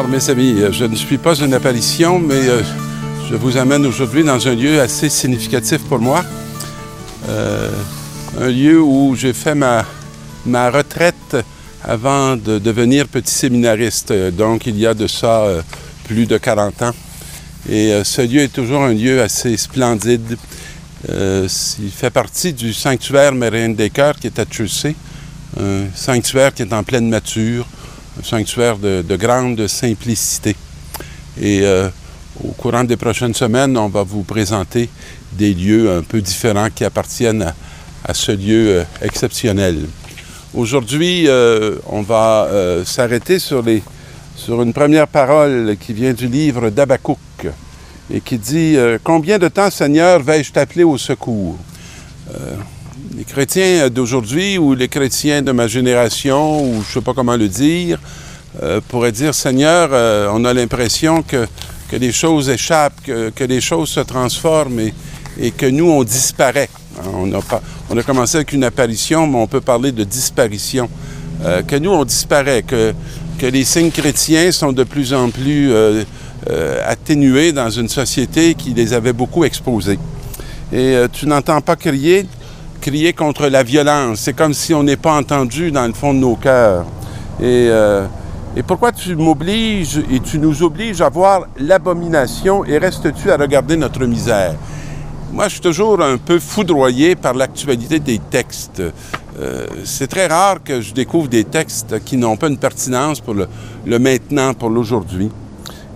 Alors, mes amis, euh, je ne suis pas une apparition, mais euh, je vous amène aujourd'hui dans un lieu assez significatif pour moi. Euh, un lieu où j'ai fait ma, ma retraite avant de devenir petit séminariste. Donc, il y a de ça plus de 40 ans. Et ce lieu est toujours un lieu assez splendide. il fait partie du sanctuaire Marianne des qui est à Chelsea, un sanctuaire qui est en pleine mature, un sanctuaire de, grande simplicité. Et euh, au courant des prochaines semaines, on va vous présenter des lieux un peu différents qui appartiennent à, ce lieu euh, exceptionnel. Aujourd'hui, euh, on va s'arrêter sur, sur une première parole qui vient du livre d'Abakouk et qui dit Combien de temps, Seigneur, vais-je t'appeler au secours les chrétiens d'aujourd'hui ou les chrétiens de ma génération, ou je ne sais pas comment le dire, euh, pourraient dire, Seigneur, euh, on a l'impression que, que les choses échappent, que, les choses se transforment et, que nous, on disparaît. On a, pas, on a commencé avec une apparition, mais on peut parler de disparition. Euh, que nous, on disparaît, que, que les signes chrétiens sont de plus en plus atténués dans une société qui les avait beaucoup exposés. Et tu n'entends pas crier crier contre la violence. C'est comme si on n'est pas entendu dans le fond de nos cœurs. Et, euh, et pourquoi tu m'obliges et tu nous obliges à voir l'abomination et restes-tu à regarder notre misère? Moi, je suis toujours un peu foudroyé par l'actualité des textes. Euh, c'est très rare que je découvre des textes qui n'ont pas une pertinence pour le, maintenant, pour l'aujourd'hui.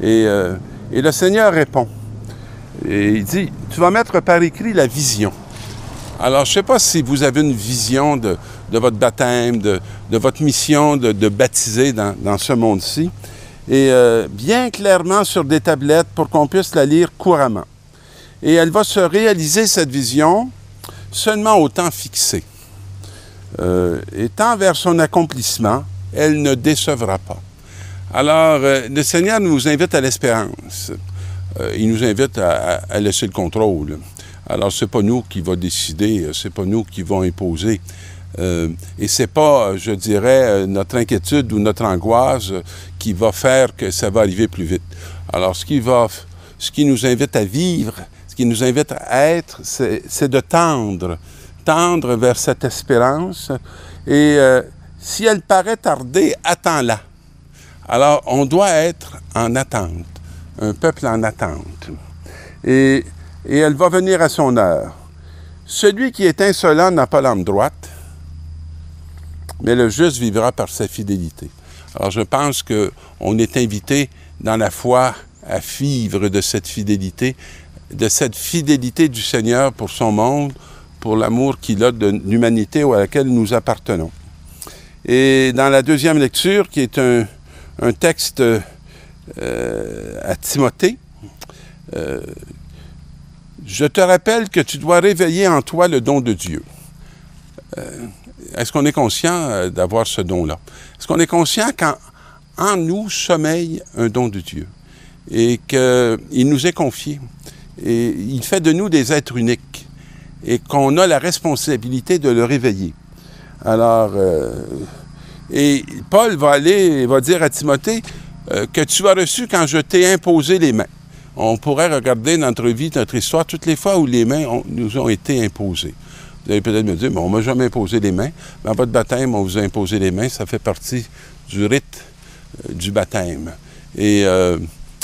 Et, euh, et le Seigneur répond. Et il dit, tu vas mettre par écrit la vision. Alors, je ne sais pas si vous avez une vision de, votre baptême, de, votre mission de, baptiser dans, ce monde-ci, et euh, bien clairement sur des tablettes pour qu'on puisse la lire couramment. Et elle va se réaliser, cette vision, seulement au temps fixé. Euh, et tant vers son accomplissement, elle ne décevra pas. Alors, euh, le Seigneur nous invite à l'espérance. il nous invite à, à laisser le contrôle. Alors, c'est pas nous qui va décider, c'est pas nous qui vont imposer. Euh, et c'est pas, je dirais, notre inquiétude ou notre angoisse qui va faire que ça va arriver plus vite. Alors, ce qui va, ce qui nous invite à vivre, ce qui nous invite à être, c'est de tendre, tendre vers cette espérance. Et euh, si elle paraît tarder, attends-la. Alors, on doit être en attente, un peuple en attente. Et et elle va venir à son heure. Celui qui est insolent n'a pas l'âme droite, mais le juste vivra par sa fidélité. Alors je pense qu'on est invité dans la foi à vivre de cette fidélité, de cette fidélité du Seigneur pour son monde, pour l'amour qu'il a de l'humanité à laquelle nous appartenons. Et dans la deuxième lecture, qui est un, texte euh, à Timothée, euh, je te rappelle que tu dois réveiller en toi le don de Dieu. Euh, est-ce qu'on est conscient euh, d'avoir ce don-là? Est-ce qu'on est conscient qu'en nous sommeille un don de Dieu et qu'il nous est confié? Et il fait de nous des êtres uniques et qu'on a la responsabilité de le réveiller. Alors, euh, et Paul va aller va dire à Timothée que tu as reçu quand je t'ai imposé les mains on pourrait regarder notre vie, notre histoire, toutes les fois où les mains nous ont été imposées. Vous allez peut-être me dire, mais on ne m'a jamais imposé les mains. Dans votre baptême, on vous a imposé les mains. Ça fait partie du rite euh, du baptême. Et euh,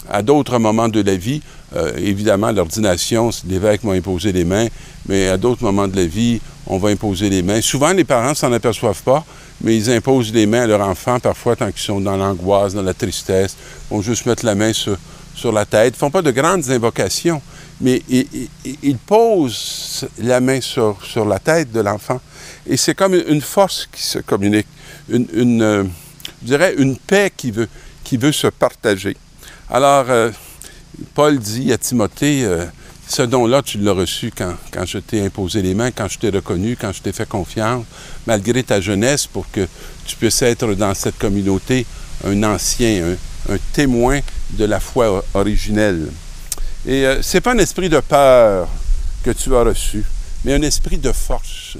à d'autres moments de la vie, euh, évidemment, l'ordination, l'évêque m'a imposé les mains, mais à d'autres moments de la vie, on va imposer les mains. Souvent, les parents ne s'en aperçoivent pas, mais ils imposent les mains à leurs enfants, parfois tant qu'ils sont dans l'angoisse, dans la tristesse. Ils vont juste mettre la main sur, sur la tête, font pas de grandes invocations, mais ils, posent la main sur, sur la tête de l'enfant. Et c'est comme une force qui se communique, une, euh, dirais une paix qui veut, qui veut se partager. Alors, euh, Paul dit à Timothée, euh, ce don-là, tu l'as reçu quand, quand je t'ai imposé les mains, quand je t'ai reconnu, quand je t'ai fait confiance, malgré ta jeunesse, pour que tu puisses être dans cette communauté un ancien, un témoin de la foi originelle. Et euh, c'est pas un esprit de peur que tu as reçu, mais un esprit de force.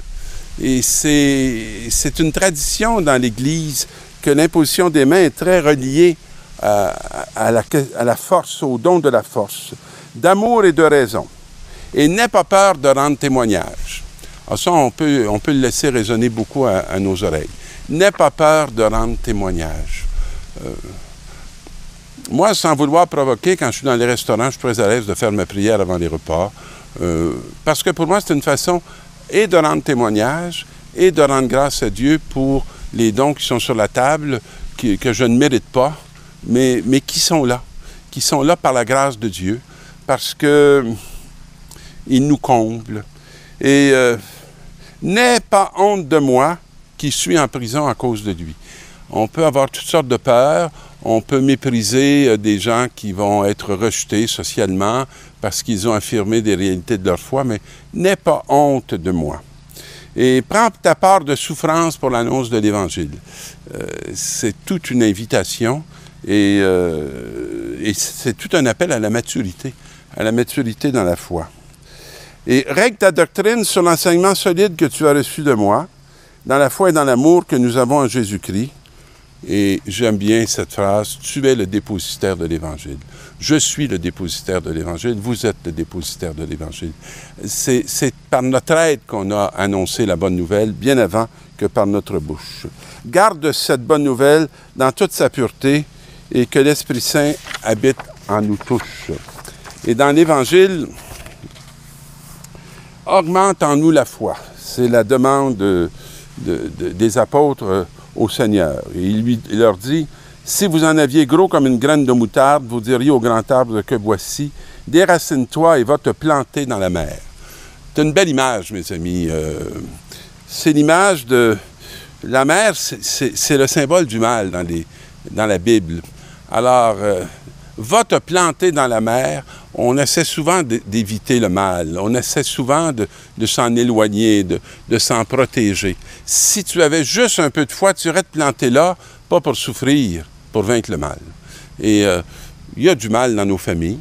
Et c'est une tradition dans l'Église que l'imposition des mains est très reliée à, la, force, au don de la force, d'amour et de raison. Et n'aie pas peur de rendre témoignage. Alors ça, on peut, on peut le laisser résonner beaucoup à, nos oreilles. N'aie pas peur de rendre témoignage. Euh, moi, sans vouloir provoquer, quand je suis dans les restaurants, je suis très à l'aise de faire ma prière avant les repas. Euh, parce que pour moi, c'est une façon et de rendre témoignage et de rendre grâce à Dieu pour les dons qui sont sur la table, que je ne mérite pas, mais, mais qui sont là, qui sont là par la grâce de Dieu, parce que il nous comble. Et euh, n'aie pas honte de moi qui suis en prison à cause de lui. On peut avoir toutes sortes de peurs, on peut mépriser euh, des gens qui vont être rejetés socialement parce qu'ils ont affirmé des réalités de leur foi, mais n'aie pas honte de moi. Et prends ta part de souffrance pour l'annonce de l'Évangile. Euh, c'est toute une invitation et, euh, et c'est tout un appel à la maturité, à la maturité dans la foi. Et règle ta doctrine sur l'enseignement solide que tu as reçu de moi, dans la foi et dans l'amour que nous avons en Jésus-Christ. Et j'aime bien cette phrase, tu es le dépositaire de l'Évangile. Je suis le dépositaire de l'Évangile, vous êtes le dépositaire de l'Évangile. C'est par notre aide qu'on a annoncé la bonne nouvelle, bien avant que par notre bouche. Garde cette bonne nouvelle dans toute sa pureté et que l'Esprit Saint habite en nous tous. Et dans l'Évangile, augmente en nous la foi. C'est la demande des apôtres au Seigneur. Et il, leur dit, si vous en aviez gros comme une graine de moutarde, vous diriez au grand arbre que voici, déracine-toi et va te planter dans la mer. C'est une belle image, mes amis. Euh, c'est l'image de... La mer, c'est le symbole du mal dans, les, dans la Bible. Alors, euh, va te planter dans la mer. On essaie souvent d'éviter le mal. On essaie souvent de, s'en éloigner, de, s'en protéger. Si tu avais juste un peu de foi, tu irais te planter là, pas pour souffrir, pour vaincre le mal. Et euh, il y a du mal dans nos familles,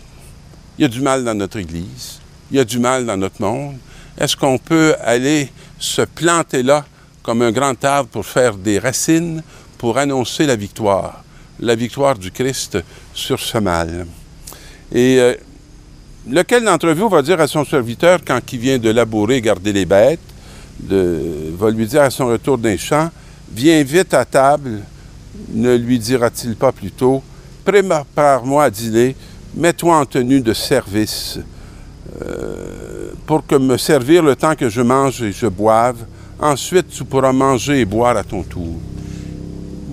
il y a du mal dans notre Église, il y a du mal dans notre monde. Est-ce qu'on peut aller se planter là comme un grand arbre pour faire des racines, pour annoncer la victoire? La victoire du Christ sur ce mal. Et euh, lequel d'entre vous va dire à son serviteur, quand il vient de labourer, garder les bêtes, va lui dire à son retour d'un champ, viens vite à table, ne lui dira-t-il pas plutôt, prépare-moi à dîner, mets-toi en tenue de service euh, pour que me servir le temps que je mange et je boive. Ensuite, tu pourras manger et boire à ton tour.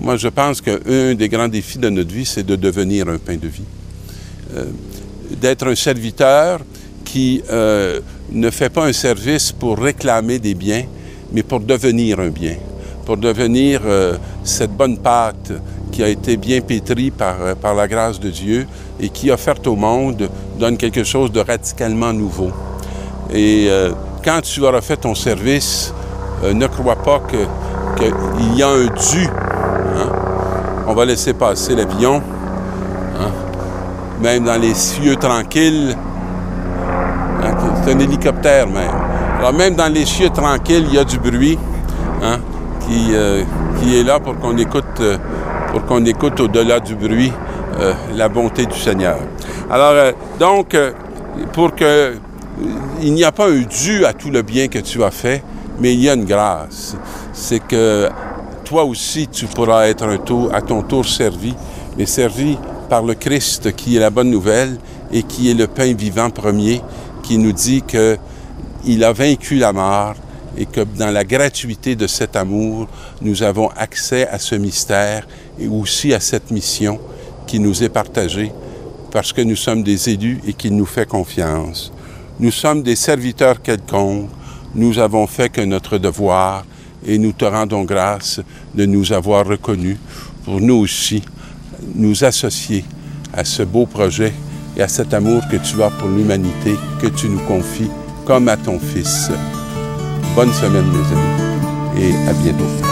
Moi, je pense qu'un des grands défis de notre vie, c'est de devenir un pain de vie. Euh, d'être un serviteur qui euh, ne fait pas un service pour réclamer des biens, mais pour devenir un bien, pour devenir euh, cette bonne pâte qui a été bien pétrie par, par la grâce de Dieu et qui, offerte au monde, donne quelque chose de radicalement nouveau. Et quand tu auras fait ton service, ne crois pas qu'il y a un dû on va laisser passer l'avion. Hein. Même dans les cieux tranquilles. Hein, c'est un hélicoptère même. Alors même dans les cieux tranquilles, il y a du bruit hein, qui, euh, qui, est là pour qu'on écoute, euh, au-delà du bruit euh, la bonté du Seigneur. Alors donc, pour que il n'y a pas un dû à tout le bien que tu as fait, mais il y a une grâce. C'est que toi aussi, tu pourras être un tour, à ton tour servi, mais servi par le Christ qui est la bonne nouvelle et qui est le pain vivant premier, qui nous dit qu'il a vaincu la mort et que dans la gratuité de cet amour, nous avons accès à ce mystère et aussi à cette mission qui nous est partagée parce que nous sommes des élus et qu'il nous fait confiance. Nous sommes des serviteurs quelconques, nous avons fait que notre devoir et nous te rendons grâce de nous avoir reconnus pour nous aussi nous associer à ce beau projet et à cet amour que tu as pour l'humanité, que tu nous confies comme à ton Fils. Bonne semaine, mes amis, et à bientôt.